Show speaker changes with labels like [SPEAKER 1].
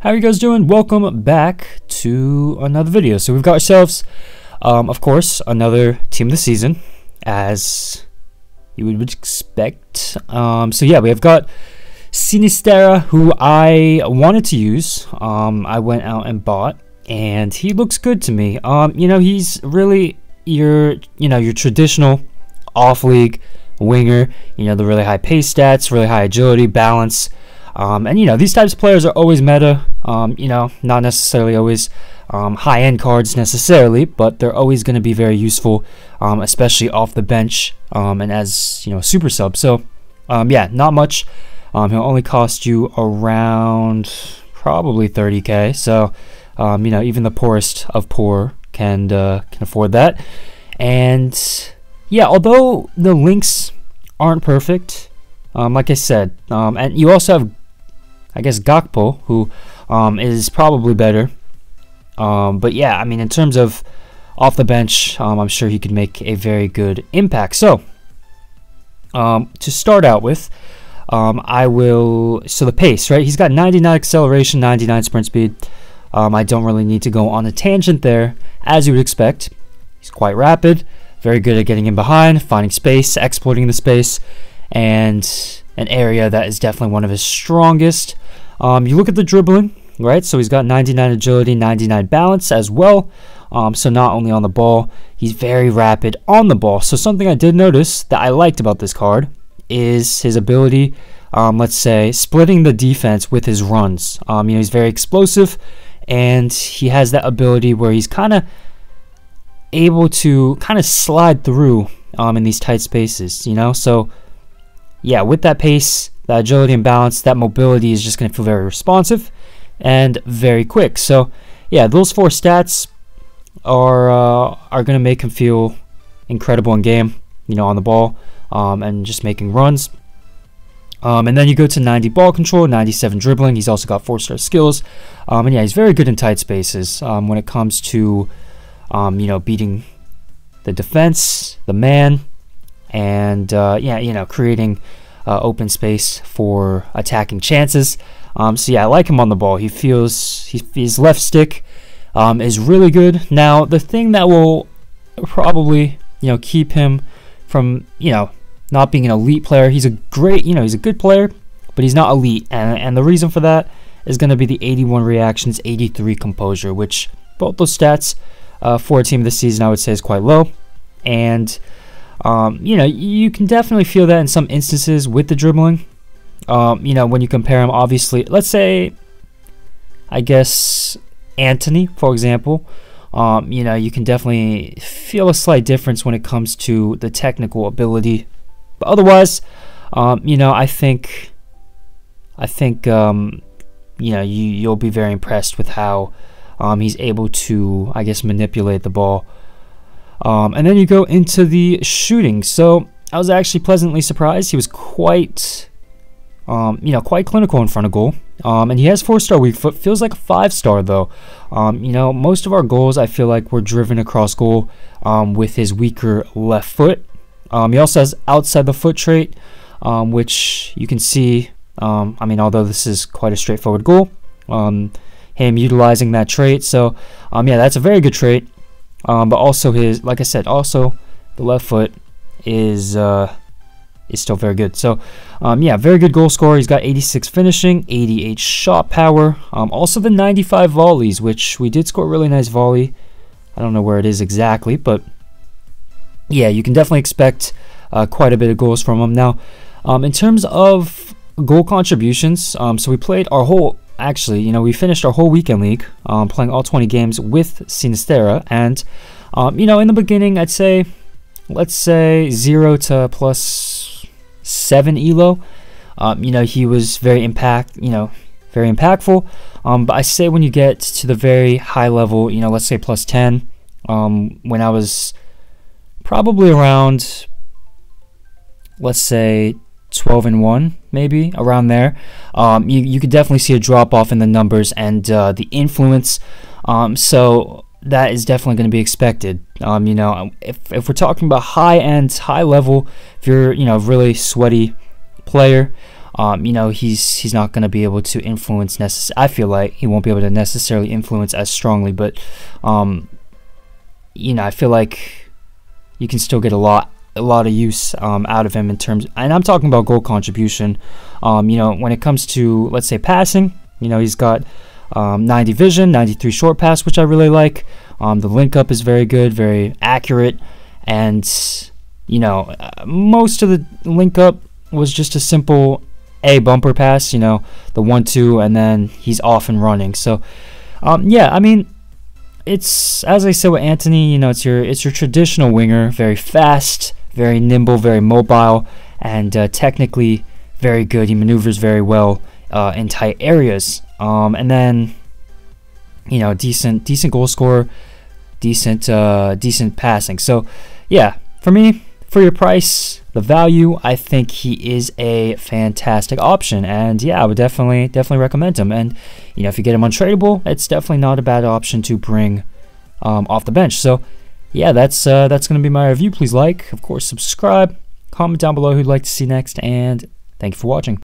[SPEAKER 1] How are you guys doing? Welcome back to another video. So we've got ourselves, um, of course, another team of the season, as you would expect. Um, so yeah, we have got Sinisterra, who I wanted to use. Um, I went out and bought, and he looks good to me. Um, you know, he's really your, you know, your traditional off-league winger. You know, the really high pace stats, really high agility, balance. Um, and you know these types of players are always meta. Um, you know, not necessarily always um, high-end cards necessarily, but they're always going to be very useful, um, especially off the bench um, and as you know super sub. So um, yeah, not much. he'll only cost you around probably 30k. So you know even the poorest of poor can uh, can afford that. And yeah, although the links aren't perfect, like I said, and you also have I guess Gakpo, who um, is probably better. Um, but yeah, I mean, in terms of off the bench, um, I'm sure he could make a very good impact. So, um, to start out with, um, I will. So the pace, right? He's got 99 acceleration, 99 sprint speed. Um, I don't really need to go on a tangent there, as you would expect. He's quite rapid, very good at getting in behind, finding space, exploiting the space, and an area that is definitely one of his strongest. Um, you look at the dribbling, right? So he's got 99 agility, 99 balance as well. Um, so not only on the ball, he's very rapid on the ball. So something I did notice that I liked about this card is his ability, um, let's say, splitting the defense with his runs. Um, you know, he's very explosive, and he has that ability where he's kind of able to kind of slide through um, in these tight spaces. You know, so yeah, with that pace, that agility and balance, that mobility is just going to feel very responsive and very quick. So, yeah, those four stats are uh, are going to make him feel incredible in game, you know, on the ball um, and just making runs. Um, and then you go to 90 ball control, 97 dribbling. He's also got four star skills, um, and yeah, he's very good in tight spaces um, when it comes to, um, you know, beating the defense, the man, and uh, yeah, you know, creating uh, open space for attacking chances. Um, so yeah, I like him on the ball. He feels he, his left stick um, is really good. Now the thing that will probably you know keep him from you know not being an elite player. He's a great you know he's a good player, but he's not elite, and and the reason for that is going to be the 81 reactions, 83 composure, which both those stats uh, for a team of the season I would say is quite low, and um, you know, you can definitely feel that in some instances with the dribbling. Um, you know, when you compare him, obviously, let's say, I guess, Antony, for example. Um, you know, you can definitely feel a slight difference when it comes to the technical ability. But otherwise, um, you know, I think, I think, um, you know, you, you'll be very impressed with how um, he's able to, I guess, manipulate the ball um, and then you go into the shooting. So I was actually pleasantly surprised. He was quite, um, you know, quite clinical in front of goal. Um, and he has four-star weak foot. Feels like a five-star though. Um, you know, most of our goals I feel like were driven across goal um, with his weaker left foot. Um, he also has outside the foot trait, which you can see. I mean, although this is quite a straightforward goal, him utilizing that trait. So, yeah, that's a very good trait. Um, but also his, like I said, also the left foot is uh, is still very good. So um, yeah, very good goal scorer. He's got 86 finishing, 88 shot power. Um, also the 95 volleys, which we did score a really nice volley. I don't know where it is exactly, but yeah, you can definitely expect uh, quite a bit of goals from him. Now, um, in terms of goal contributions, um, so we played our whole actually, you know, we finished our whole weekend league um, playing all 20 games with Sinisterra. And, um, you know, in the beginning, I'd say, let's say 0 to plus 7 elo. Um, you know, he was very impact, you know, very impactful. Um, but I say when you get to the very high level, you know, let's say plus 10, um, when I was probably around, let's say 12 and 1 maybe around there. Um, you, you could definitely see a drop off in the numbers and uh, the influence. Um, so that is definitely going to be expected. Um, you know if, if we're talking about high end high level if you're you know really sweaty player um, you know, he's he's not going to be able to influence necess- I feel like he won't be able to necessarily influence as strongly, but um, you know, I feel like you can still get a lot a lot of use um, out of him in terms and I'm talking about goal contribution. Um, you know, when it comes to let's say passing, you know, he's got um, 90 vision, 93 short pass, which I really like. Um, the link up is very good, very accurate, and you know, uh, most of the link up was just a simple a bumper pass, you know, the one two, and then he's off and running. So, um, yeah, I mean, it's as I said with Antony, you know, it's your it's your traditional winger, very fast, very nimble, very mobile, and uh, technically very good. He maneuvers very well uh, in tight areas. Um, and then, you know, decent decent goal scorer, decent uh, decent passing. So, yeah, for me, for your price, the value, I think he is a fantastic option. And yeah, I would definitely definitely recommend him. And you know, if you get him untradeable, it's definitely not a bad option to bring um, off the bench. So yeah, that's uh, that's gonna be my review. Please like, of course, subscribe, comment down below who'd like to see next, and thank you for watching.